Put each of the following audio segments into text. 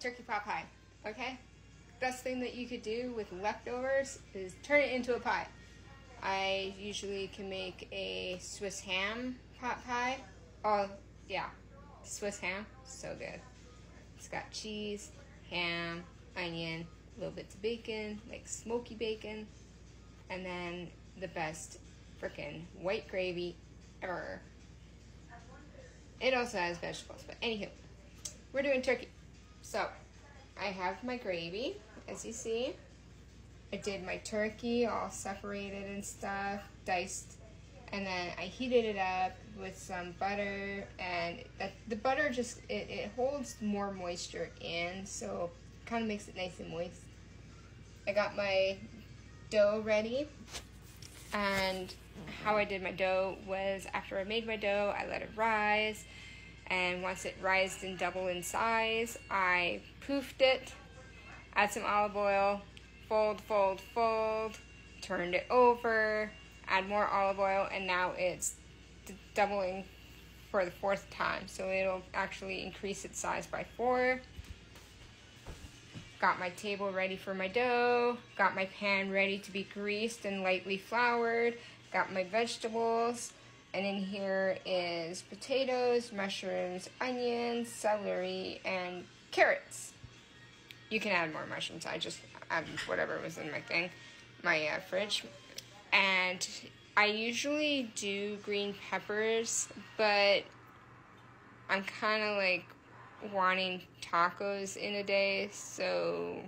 turkey pot pie, okay? Best thing that you could do with leftovers is turn it into a pie. I usually can make a Swiss ham pot pie. Oh, yeah, Swiss ham, so good. It's got cheese, ham, onion, little bits of bacon, like smoky bacon, and then the best freaking white gravy ever. It also has vegetables, but anywho, we're doing turkey. So, I have my gravy, as you see. I did my turkey all separated and stuff, diced, and then I heated it up with some butter, and that, the butter just, it, it holds more moisture in, so kind of makes it nice and moist. I got my dough ready, and how I did my dough was after I made my dough, I let it rise, and once it rised and doubled in size, I poofed it, add some olive oil, fold, fold, fold, turned it over, add more olive oil, and now it's doubling for the fourth time. So it'll actually increase its size by four. Got my table ready for my dough. Got my pan ready to be greased and lightly floured. Got my vegetables. And in here is potatoes, mushrooms, onions, celery, and carrots. You can add more mushrooms. I just add whatever was in my thing, my uh, fridge. And I usually do green peppers, but I'm kind of like wanting tacos in a day, so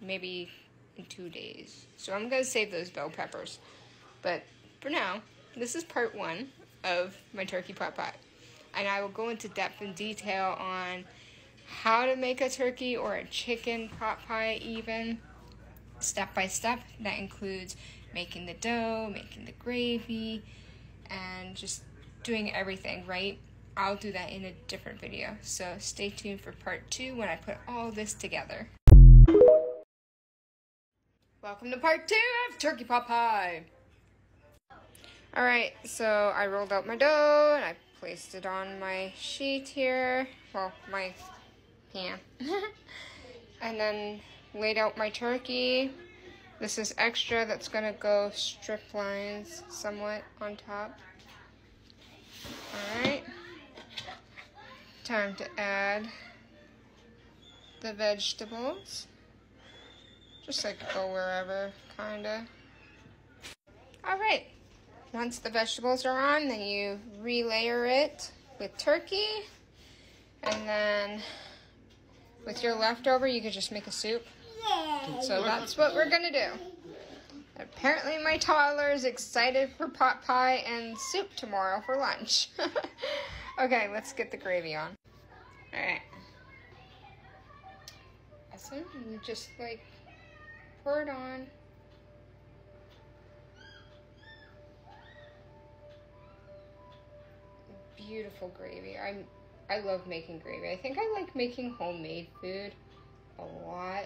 maybe in two days. So I'm gonna save those bell peppers. But for now, this is part one of my turkey pot pie. And I will go into depth and detail on how to make a turkey or a chicken pot pie even step by step. That includes making the dough making the gravy and just doing everything right? I'll do that in a different video so stay tuned for part two when i put all this together. Welcome to part two of turkey pot pie all right so i rolled out my dough and i placed it on my sheet here well my pan. and then laid out my turkey. This is extra that's gonna go strip lines somewhat on top. Alright. Time to add the vegetables. Just like go wherever, kinda. Alright. Once the vegetables are on, then you relayer it with turkey. And then with your leftover, you could just make a soup. So that's what we're gonna do. Apparently my toddler is excited for pot pie and soup tomorrow for lunch. okay, let's get the gravy on. Alright. Awesome. You just like pour it on. Beautiful gravy. I'm I love making gravy. I think I like making homemade food a lot.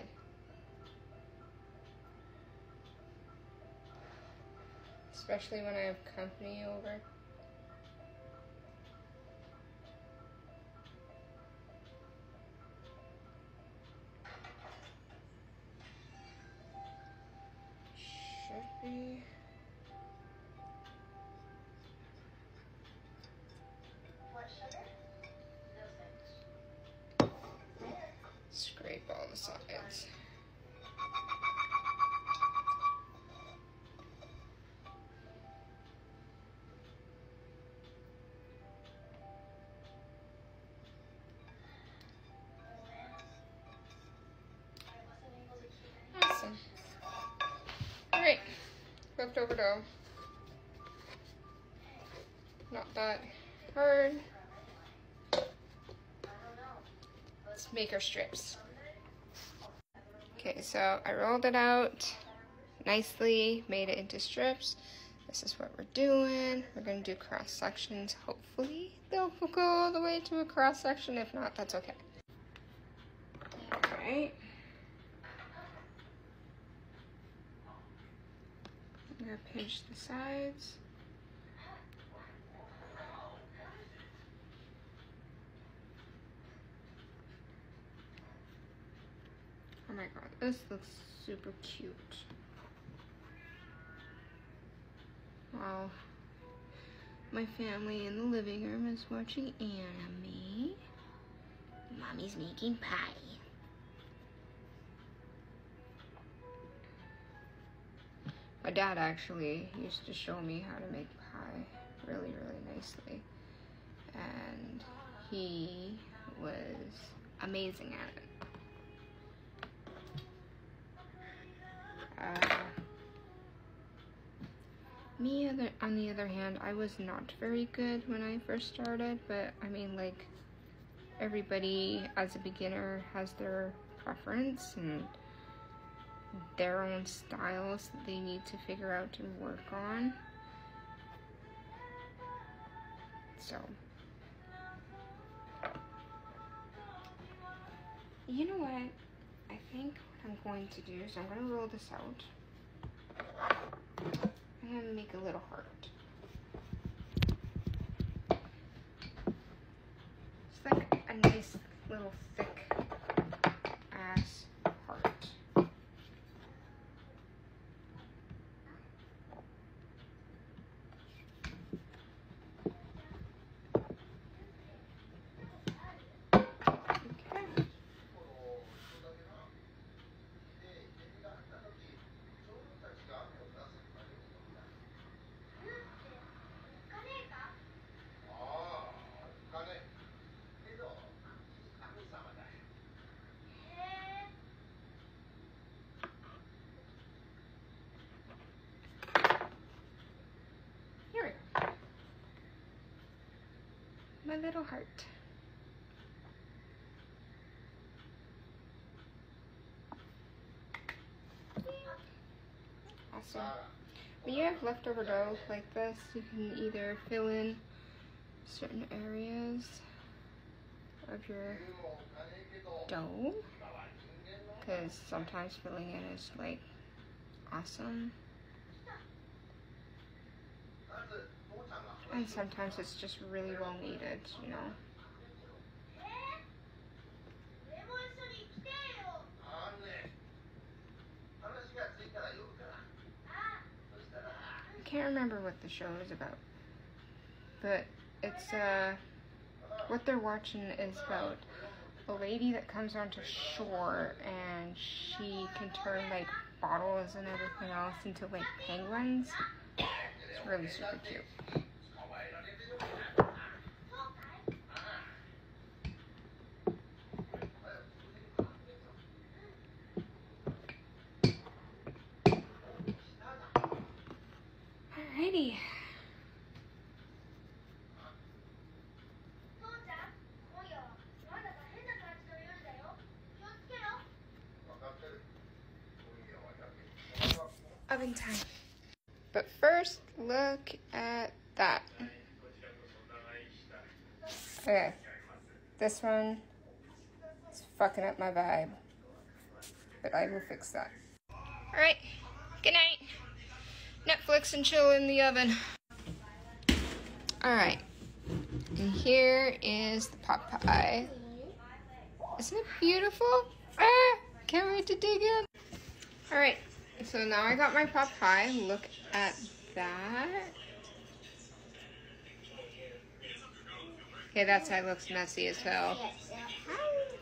Especially when I have company over. Scrape all the sides. Awesome. Alright, leftover dough. Not that hard. Let's make our strips. Okay, so I rolled it out nicely, made it into strips. This is what we're doing. We're gonna do cross sections. Hopefully they'll go all the way to a cross section. If not, that's okay. All right. I'm gonna pinch the sides. Oh my god, this looks super cute. Wow. My family in the living room is watching anime. Mommy's making pie. My dad actually used to show me how to make pie really, really nicely. And he was amazing at it. Uh, me, other, on the other hand, I was not very good when I first started, but I mean, like, everybody as a beginner has their preference and their own styles that they need to figure out and work on. So, you know what? I think what I'm going to do is I'm going to roll this out. I'm going to make a little heart. It's like a nice little thick ass heart. Okay. Here we go. My little heart. Awesome. When you have leftover dough like this, you can either fill in certain areas of your dough, because sometimes filling in is like awesome. And sometimes it's just really well needed, you know. I can't remember what the show is about, but it's uh, what they're watching is about a lady that comes onto shore and she can turn like bottles and everything else into like penguins. It's really super cute. Alrighty. Oven time. But first, look at that. Okay. This one is fucking up my vibe. But I will fix that. Alright. Netflix and chill in the oven. Alright. And here is the pot pie. Isn't it beautiful? Ah, can't wait to dig in. Alright, so now I got my pot pie. Look at that. Okay, that side looks messy as hell.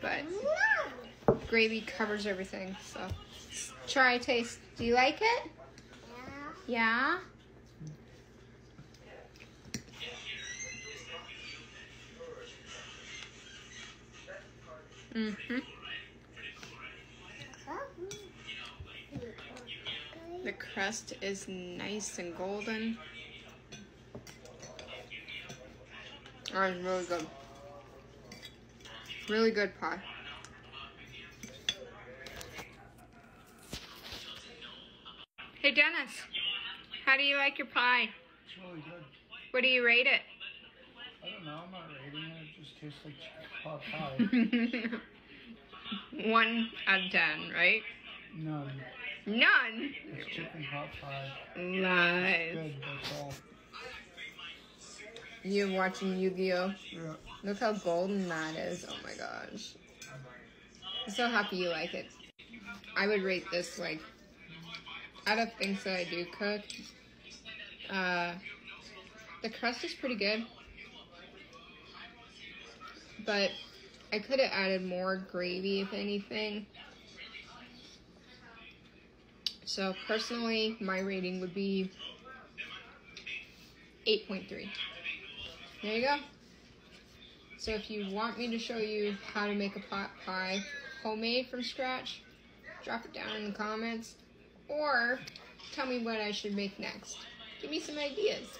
But gravy covers everything, so try taste. Do you like it? Yeah? Mm-hmm. The crust is nice and golden. Oh, it's really good. Really good pie. Hey Dennis, how do you like your pie? It's really good. What do you rate it? I don't know. I'm not rating it. It just tastes like chicken pot pie. One out of ten, right? None. None. It's chicken pot pie. Nice. Good. That's all. You watching Yu-Gi-Oh? Yeah. Look how golden that is. Oh my gosh. I'm so happy you like it. I would rate this like out of things that I do cook. Uh, the crust is pretty good, but I could have added more gravy if anything. So personally, my rating would be 8.3. There you go. So if you want me to show you how to make a pot pie homemade from scratch, drop it down in the comments or tell me what I should make next. Give me some ideas.